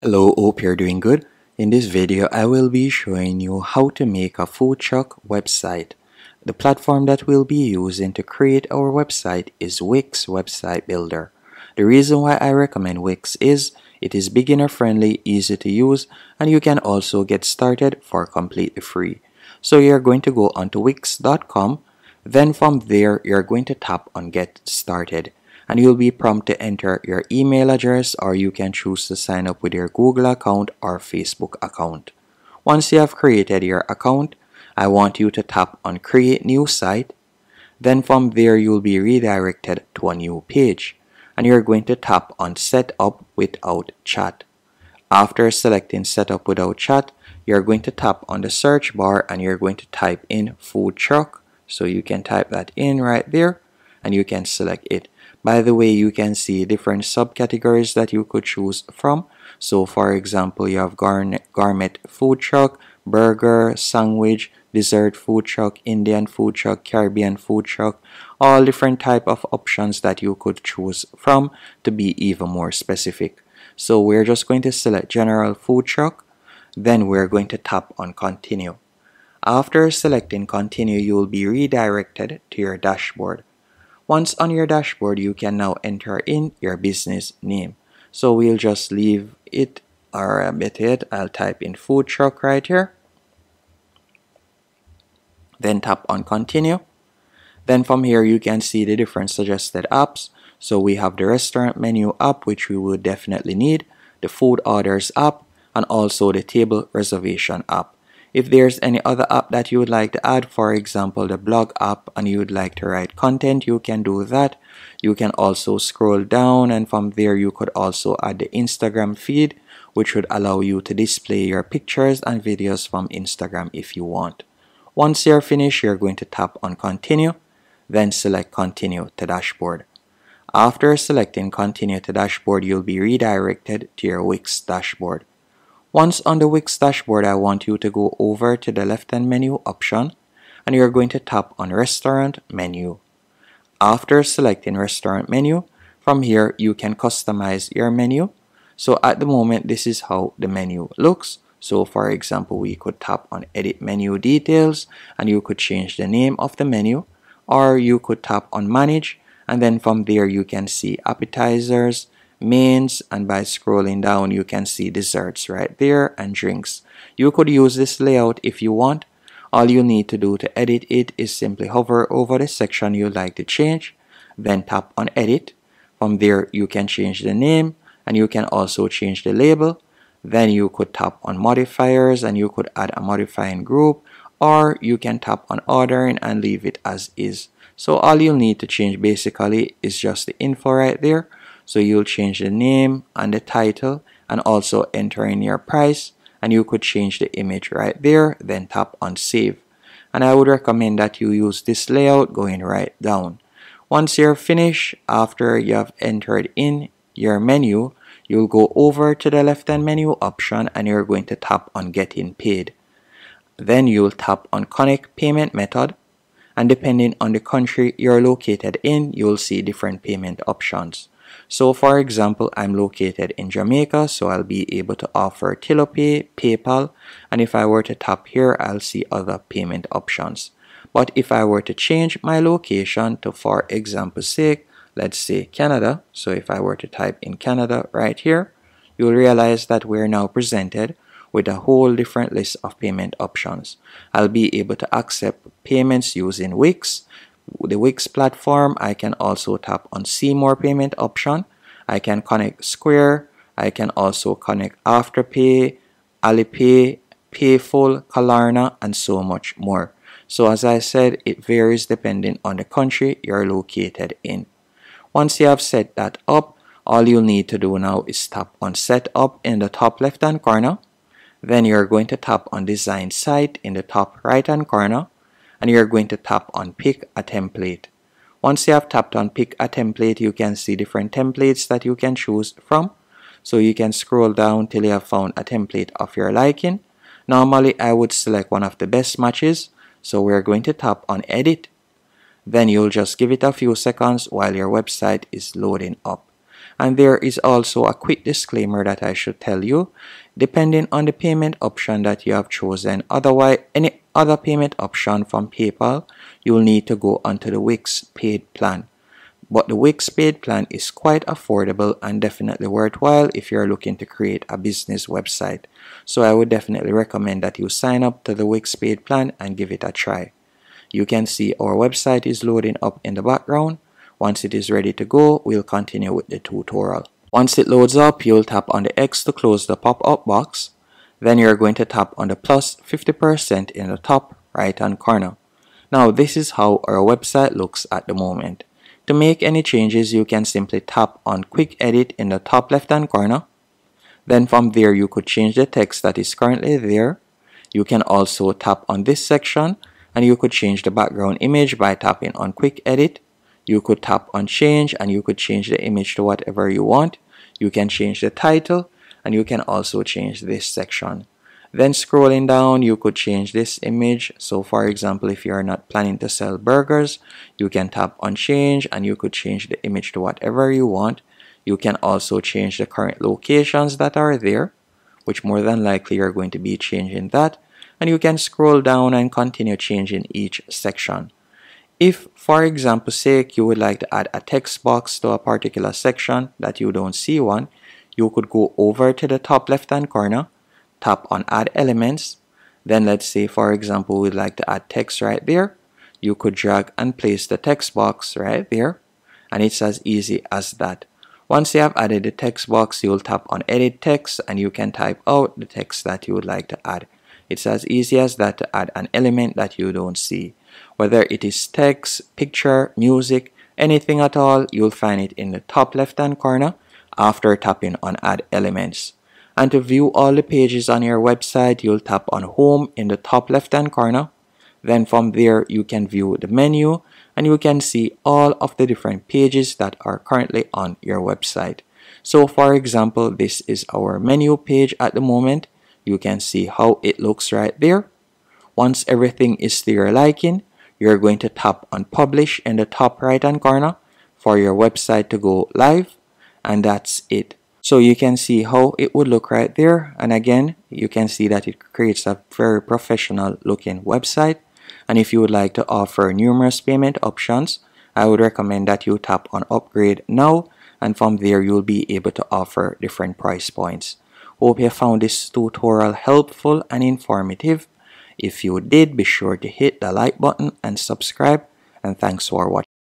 Hello, hope you're doing good. In this video, I will be showing you how to make a food truck website. The platform that we'll be using to create our website is Wix Website Builder. The reason why I recommend Wix is it is beginner friendly, easy to use, and you can also get started for completely free. So you're going to go onto wix.com, then from there you're going to tap on get started and you'll be prompted to enter your email address or you can choose to sign up with your Google account or Facebook account. Once you have created your account, I want you to tap on create new site. Then from there you'll be redirected to a new page and you're going to tap on set up without chat. After selecting setup without chat, you're going to tap on the search bar and you're going to type in food truck. So you can type that in right there and you can select it. By the way, you can see different subcategories that you could choose from. So for example, you have garment, food truck, burger, sandwich, dessert food truck, Indian food truck, Caribbean food truck, all different type of options that you could choose from to be even more specific. So we're just going to select general food truck, then we're going to tap on continue. After selecting continue, you will be redirected to your dashboard. Once on your dashboard, you can now enter in your business name. So we'll just leave it or omit it. I'll type in food truck right here. Then tap on continue. Then from here, you can see the different suggested apps. So we have the restaurant menu app, which we would definitely need, the food orders app, and also the table reservation app. If there's any other app that you would like to add, for example, the blog app, and you would like to write content, you can do that. You can also scroll down, and from there, you could also add the Instagram feed, which would allow you to display your pictures and videos from Instagram if you want. Once you're finished, you're going to tap on continue, then select continue to dashboard. After selecting continue to dashboard, you'll be redirected to your Wix dashboard. Once on the Wix dashboard, I want you to go over to the left-hand menu option and you're going to tap on restaurant menu. After selecting restaurant menu, from here you can customize your menu. So at the moment, this is how the menu looks. So for example, we could tap on edit menu details and you could change the name of the menu or you could tap on manage and then from there you can see appetizers, mains and by scrolling down you can see desserts right there and drinks. You could use this layout if you want. All you need to do to edit it is simply hover over the section you'd like to change, then tap on edit. From there you can change the name and you can also change the label. Then you could tap on modifiers and you could add a modifying group or you can tap on ordering and leave it as is. So all you'll need to change basically is just the info right there so you'll change the name and the title and also enter in your price and you could change the image right there then tap on save. And I would recommend that you use this layout going right down. Once you're finished, after you have entered in your menu, you'll go over to the left hand menu option and you're going to tap on getting paid. Then you'll tap on connect payment method and depending on the country you're located in, you'll see different payment options. So for example, I'm located in Jamaica, so I'll be able to offer TiloPay, PayPal, and if I were to tap here, I'll see other payment options. But if I were to change my location to, for example sake, let's say Canada, so if I were to type in Canada right here, you'll realize that we're now presented with a whole different list of payment options. I'll be able to accept payments using Wix, the Wix platform, I can also tap on see more payment option. I can connect Square. I can also connect Afterpay, Alipay, Payful, Klarna, and so much more. So as I said, it varies depending on the country you're located in. Once you have set that up, all you'll need to do now is tap on set up in the top left hand corner. Then you're going to tap on design site in the top right hand corner and you're going to tap on pick a template. Once you have tapped on pick a template, you can see different templates that you can choose from. So you can scroll down till you have found a template of your liking. Normally, I would select one of the best matches. So we're going to tap on edit. Then you'll just give it a few seconds while your website is loading up. And there is also a quick disclaimer that I should tell you. Depending on the payment option that you have chosen, otherwise any other payment option from PayPal, you will need to go onto the Wix paid plan. But the Wix paid plan is quite affordable and definitely worthwhile if you're looking to create a business website. So I would definitely recommend that you sign up to the Wix paid plan and give it a try. You can see our website is loading up in the background. Once it is ready to go, we'll continue with the tutorial. Once it loads up, you'll tap on the X to close the pop-up box. Then you're going to tap on the plus 50% in the top right hand corner. Now this is how our website looks at the moment. To make any changes, you can simply tap on quick edit in the top left hand corner. Then from there, you could change the text that is currently there. You can also tap on this section and you could change the background image by tapping on quick edit you could tap on change and you could change the image to whatever you want you can change the title and you can also change this section. Then scrolling down you could change this image. So for example if you are not planning to sell burgers you can tap on change and you could change the image to whatever you want. You can also change the current locations that are there which more than likely you're going to be changing that. And you can scroll down and continue changing each section. If, for example sake, you would like to add a text box to a particular section that you don't see one, you could go over to the top left hand corner, tap on add elements, then let's say for example we'd like to add text right there, you could drag and place the text box right there, and it's as easy as that. Once you have added the text box, you'll tap on edit text and you can type out the text that you would like to add. It's as easy as that to add an element that you don't see. Whether it is text, picture, music, anything at all, you'll find it in the top left hand corner after tapping on add elements. And to view all the pages on your website, you'll tap on home in the top left hand corner. Then from there, you can view the menu and you can see all of the different pages that are currently on your website. So for example, this is our menu page at the moment. You can see how it looks right there. Once everything is to your liking, you're going to tap on publish in the top right hand corner for your website to go live and that's it. So you can see how it would look right there. And again you can see that it creates a very professional looking website. And if you would like to offer numerous payment options I would recommend that you tap on upgrade now. And from there you'll be able to offer different price points. Hope you found this tutorial helpful and informative. If you did, be sure to hit the like button and subscribe. And thanks for watching.